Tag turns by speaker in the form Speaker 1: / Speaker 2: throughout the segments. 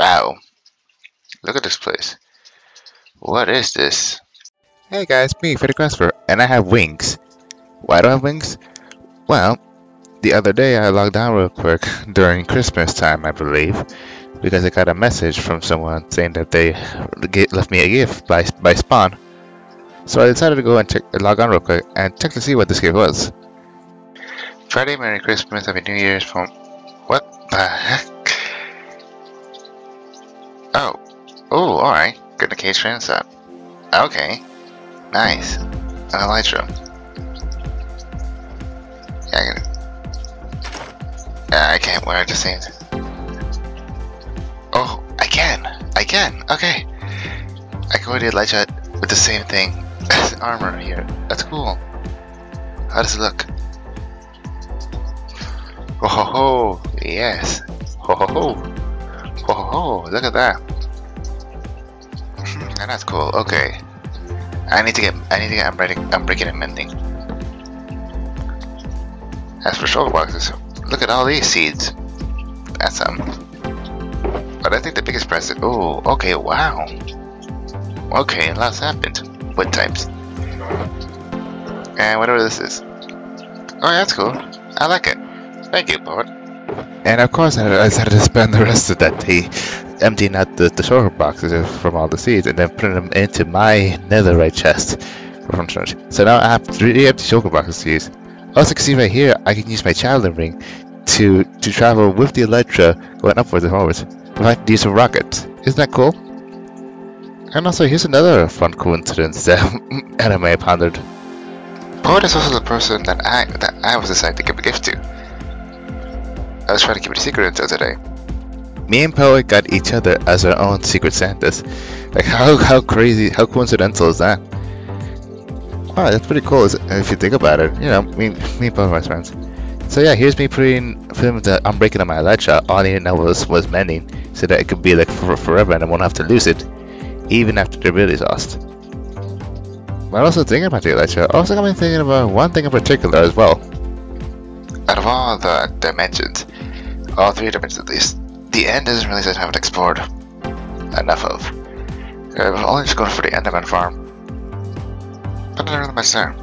Speaker 1: Wow. Look at this place. What is this?
Speaker 2: Hey guys, me, FreddyCraftsBear, and I have wings. Why do I have wings? Well, the other day I logged on real quick during Christmas time, I believe, because I got a message from someone saying that they left me a gift by, by Spawn. So I decided to go and check, log on real quick and check to see what this gift was.
Speaker 1: Freddy, Merry Christmas, Happy New Year's from... What the heck? Oh. Oh, alright. Good case transit. Okay. Nice. An elytra. Yeah, I can... Yeah, I can't wear the same... Oh, I can! I can! Okay! I can wear the elytra with the same thing as armor here. That's cool. How does it look? Oh ho ho! Yes! Ho ho ho! Ho! Look at that! Hmm, that's cool. Okay. I need to get I need to get Unbreaking and mending. As for shulker boxes, look at all these seeds. That's um. But I think the biggest present. Oh, okay, wow. Okay, lots happened. Wood types. And whatever this is. Oh, that's cool. I like it. Thank you, Bart.
Speaker 2: And of course, I decided to spend the rest of that day emptying out the, the boxes from all the seeds and then putting them into my netherite chest from storage. So now I have three empty shulker boxes to use. Also, you can see right here, I can use my Chandler ring to to travel with the Elytra going upwards and forwards. Use some rockets. Isn't that cool? And also, here's another fun coincidence that anime pondered.
Speaker 1: Poet is also the person that I that I was decided to give a gift to. I was trying to keep it a secret until today.
Speaker 2: Me and Poet got each other as our own secret Santas. Like how how crazy, how coincidental is that? Wow, that's pretty cool if you think about it. You know, me, me and Poet are my friends. So yeah, here's me putting film that Unbreaking on my Elytra. All I needed now was was mending, so that it could be like for forever and I won't have to lose it, even after the ability's lost. But also thinking about the I also got me thinking about one thing in particular as well.
Speaker 1: Out of all the dimensions, all three dimensions at least, the end isn't really something I haven't explored enough of. I was only just going for the Enderman farm. But not really much there.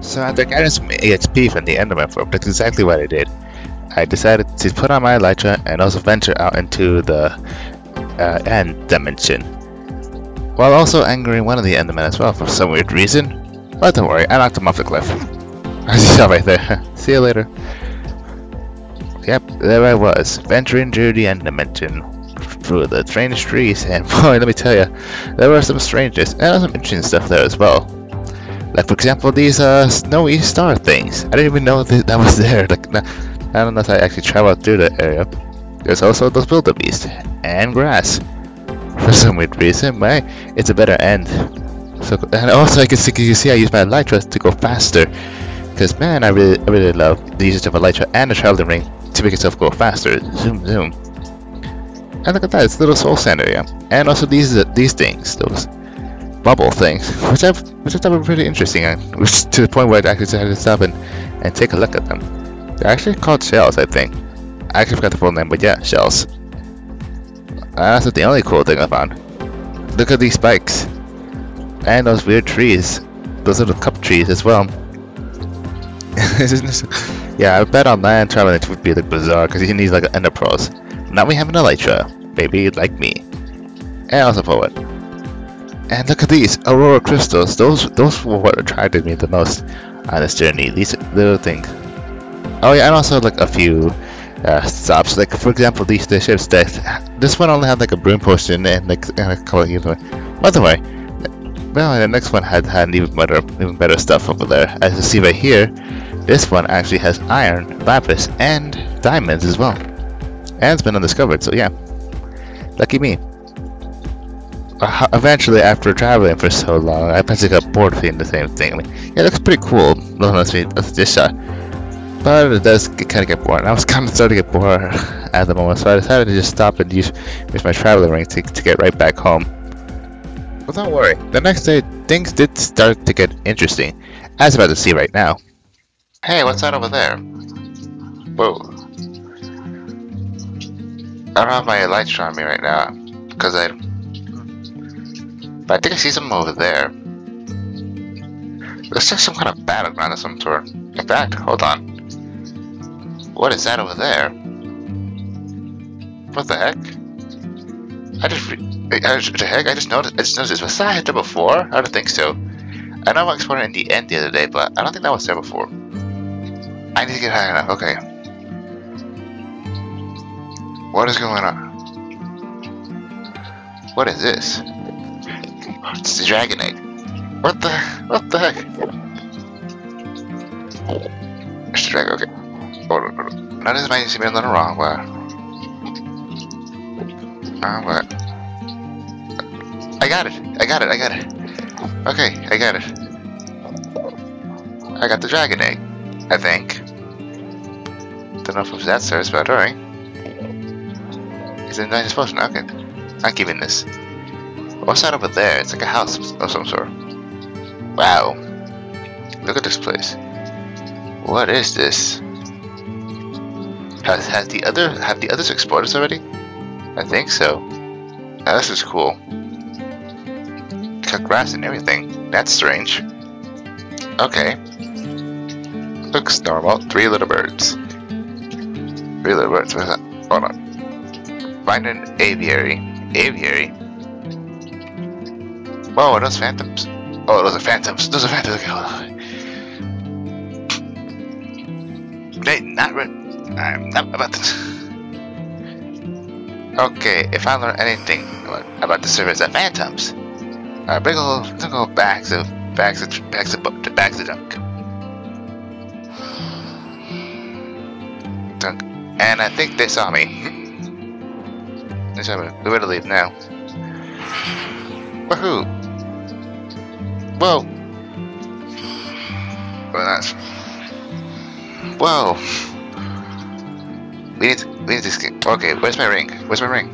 Speaker 2: So after getting some EXP from the Enderman farm, that's exactly what I did. I decided to put on my Elytra and also venture out into the uh, end dimension. While also angering one of the Endermen as well for some weird reason. But don't worry, I knocked him off the cliff. You saw right there. See you later. Yep, there I was, venturing through the end dimension, through the strange trees, and boy, let me tell you, there were some strangeness, and some interesting stuff there as well. Like, for example, these uh, snowy star things. I didn't even know that, that was there. Like, I don't know if I actually traveled through the area. There's also those wildebeest, and grass. For some weird reason, but it's a better end. So, and also, I can see, you see I use my elytra to go faster. Because, man, I really, I really love the use of elytra and the traveling ring to make itself go faster. Zoom, zoom. And look at that, it's a little soul sand area. And also these these things, those bubble things, which I've which I thought were pretty interesting, and which to the point where I actually decided to stop and, and take a look at them. They're actually called shells, I think. I actually forgot the full name, but yeah, shells. And that's not the only cool thing I found. Look at these spikes. And those weird trees. Those little cup trees as well. yeah, I bet on land traveling would be like bizarre because he needs like an Enderpearls. Now we have an Elytra, baby, like me. And also Poet. And look at these Aurora crystals. Those those were what attracted me the most on this journey. These little things. Oh yeah, and also like a few uh, stops. Like for example, these the ships that this one only had like a broom potion and like and a couple of. By the way, well, the next one had had even better even better stuff over there. As you see right here, this one actually has iron, lapis, and diamonds as well. And it's been undiscovered, so yeah. Lucky me. Uh, eventually, after traveling for so long, I eventually got bored of seeing the same thing. I mean, yeah, it looks pretty cool. Let's let's just shot. But it does kind of get boring. I was kind of starting to get bored at the moment, so I decided to just stop and use, use my traveling ring to, to get right back home. But don't worry, the next day things did start to get interesting, as about to see right now.
Speaker 1: Hey, what's that over there? Whoa. I don't have my lights on me right now because I. But I think I see something over there. Looks like some kind of battleground of some sort. In fact, hold on. What is that over there? What the heck? I just, I just, the heck? I just noticed. I just noticed. Was that there before? I don't think so. I know I explored it in the end the other day, but I don't think that was there before. I need to get high enough. Okay. What is going on? What is this? It's the dragon egg. What the? What the heck? It's the dragon. Okay. Hold on. Hold on. Now this might seem little wrong, but. Uh, but. I got it. I got it. I got it. Okay, I got it. I got the dragon egg. I think. Know if that serves, but alright. Is it a nice potion? Okay. I'm keeping this. What's that over there? It's like a house of some sort. Wow. Look at this place. What is this? Has has the other have the others explored this already? I think so. Now, this is cool. Cut grass and everything. That's strange. Okay. Looks normal. Three little birds. Little birds. What's that? Hold on. Find an aviary. Aviary? Whoa, are those phantoms? Oh, those are phantoms. Those are phantoms. Okay, They not right. I'm not about this. Okay, if I learn anything about the service of phantoms, uh, big old, big old bags of bags of bags of bags of junk. And I think they saw me. They saw me. We better leave now. Woohoo! Whoa! Well, that's. Whoa! We need, to, we need to skip. Okay, where's my ring? Where's my ring?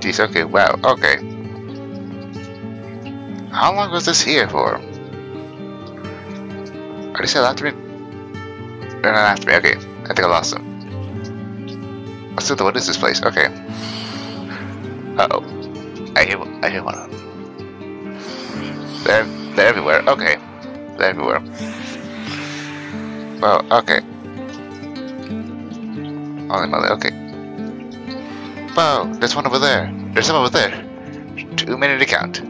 Speaker 1: Jeez, okay, wow, okay. How long was this here for? Are they still after me? They're not after me, okay. I think I lost them. What's the, what is this place? Okay. Uh-oh. I hear, I hear one. They're, they're everywhere, okay. They're everywhere. Well, okay. Oh, Holy moly, okay. Whoa, there's one over there. There's some over there. Too many to count.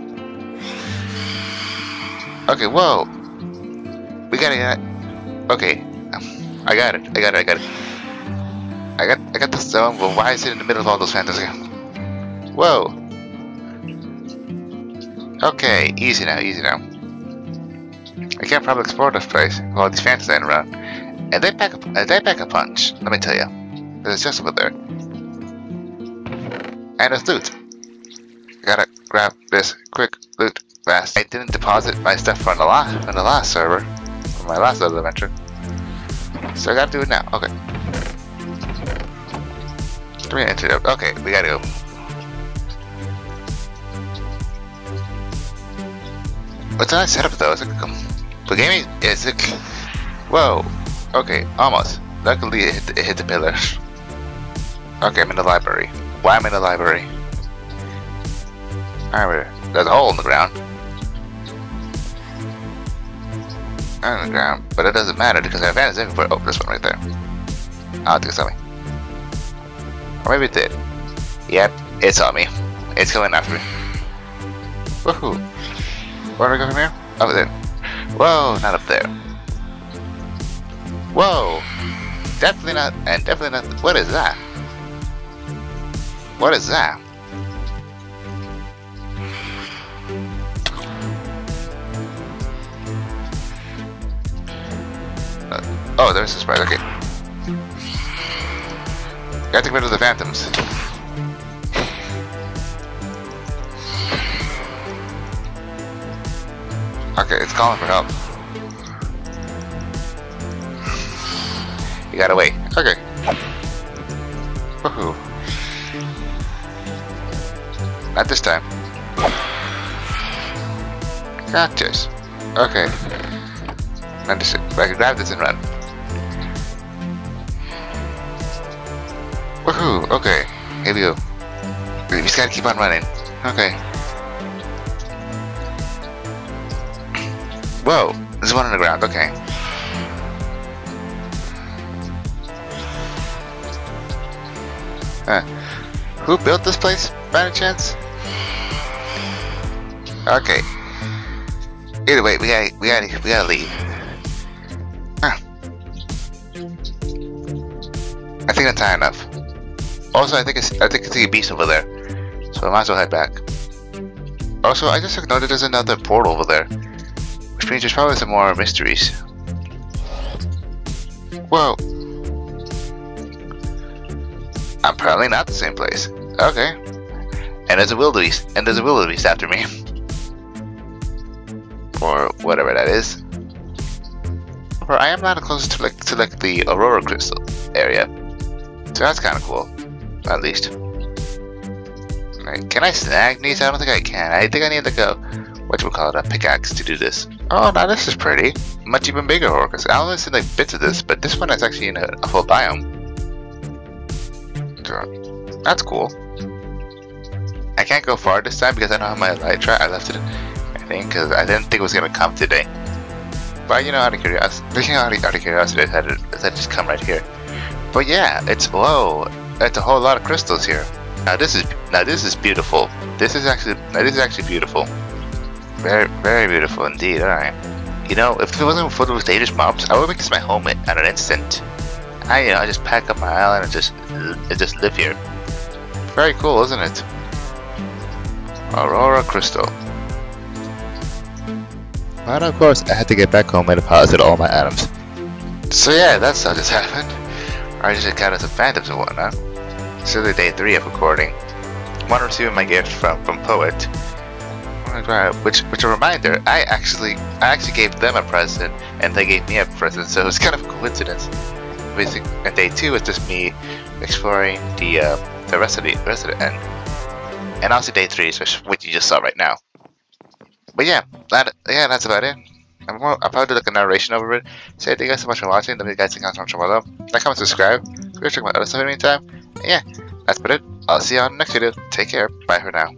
Speaker 1: Okay, whoa. We gotta get Okay. I got it. I got it. I got it. I got I got the stone, but why is it in the middle of all those again? Whoa. Okay, easy now, easy now. I can't probably explore this place with all these phantoms standing around. And they pack a, and they pack a punch, let me tell you. There's just over there. And it's loot. I gotta grab this quick loot fast. I didn't deposit my stuff from the last from the last server, from my last adventure. So I gotta do it now. Okay. Three antidote. Okay, we gotta go. What's a nice setup though? Is it the game is it? Whoa. Okay, almost. Luckily it hit, it hit the pillar. Okay, I'm in the library. Why am I in the library? Alright, there's a hole in the ground. On the ground, but it doesn't matter because I have advantage everywhere. Oh, this one right there. Ah, I don't think it saw me. Or maybe it did. Yep, it saw me. It's coming after me. Woohoo! Where do I go from here? Over there. Whoa, not up there. Whoa! Definitely not, and definitely not. What is that? What is that? Oh, there's the sprite, okay. Gotta get rid of the phantoms. Okay, it's calling for help. You gotta wait. Okay. Woohoo. Not this time. Cactus. Okay. I can grab this and run. Woohoo! Okay, here we go. We just gotta keep on running. Okay. Whoa! There's one on the ground. Okay. Huh. Who built this place, by any chance? Okay. Either way, we gotta, we gotta, we gotta leave. Huh. I think that's high enough. Also, I think it's, I think it's a beast over there, so I might as well head back. Also, I just noted there's another portal over there, which means there's probably some more mysteries. Whoa. I'm probably not the same place. Okay. And there's a wildebeest, and there's a wildebeest after me. or whatever that is. Or I am not close to like to like the aurora crystal area. So that's kind of cool, at least. Right, can I snag these? I don't think I can. I think I need like a what do we call it, a pickaxe to do this. Oh, now this is pretty. Much even bigger orcas. I only seen like bits of this, but this one is actually in a, a full biome. So, that's cool. I can't go far this time because I don't have my elytra. I left it, I think, because I didn't think it was gonna come today. But you know, out of curiosity, out of, out of curiosity, I to, I to just come right here. But yeah, it's whoa, it's a whole lot of crystals here. Now this is now this is beautiful. This is actually now this is actually beautiful. Very very beautiful indeed. All right. You know, if it wasn't for those dangerous mobs, I would make this my home at an instant. I you know I just pack up my island and just and just live here. Very cool, isn't it? Aurora Crystal.
Speaker 2: But of course, I had to get back home and deposit all my items.
Speaker 1: So yeah, that's how this happened. I just encountered some phantoms and whatnot. This is day three of recording. One receiving my gift from from Poet. Which, which a reminder, I actually, I actually gave them a present, and they gave me a present, so it's kind of a coincidence. Basically, and day two is just me exploring the uh, the rest of the rest of the end, and also day three is what you just saw right now. But yeah, that yeah, that's about it. I'm, more, I'll probably do like a narration over it. So thank you guys so much for watching. Let me guys think on some below. Like, comment, subscribe. Go check my other stuff in the meantime. And yeah, that's about it. I'll see you on the next video. Take care. Bye for now.